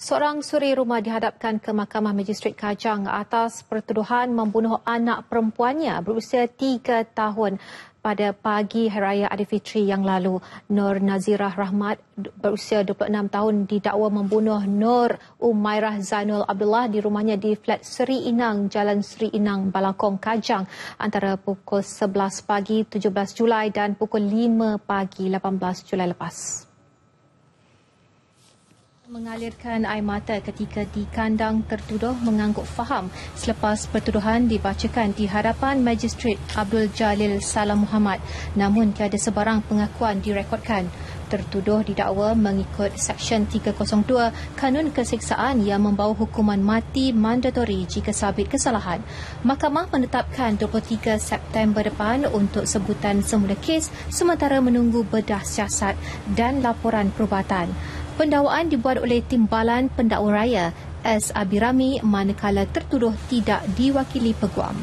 Seorang suri rumah dihadapkan ke Mahkamah Magistrate Kajang atas pertuduhan membunuh anak perempuannya berusia 3 tahun pada pagi Hari Raya Aidilfitri yang lalu. Nur Nazirah Rahmat berusia 26 tahun didakwa membunuh Nur Umairah Zainul Abdullah di rumahnya di flat Seri Inang, Jalan Seri Inang, Balakong, Kajang antara pukul 11 pagi 17 Julai dan pukul 5 pagi 18 Julai lepas mengalirkan air mata ketika di kandang tertuduh mengangguk faham selepas pertuduhan dibacakan di hadapan Magistrate Abdul Jalil Salam Muhammad namun tiada sebarang pengakuan direkodkan. Tertuduh didakwa mengikut Seksyen 302 Kanun Keseksaan yang membawa hukuman mati mandatori jika sabit kesalahan. Mahkamah menetapkan 23 September depan untuk sebutan semula kes sementara menunggu bedah siasat dan laporan perubatan. Pendakwaan dibuat oleh Timbalan Pendakwa Raya S. Abirami manakala tertuduh tidak diwakili peguam.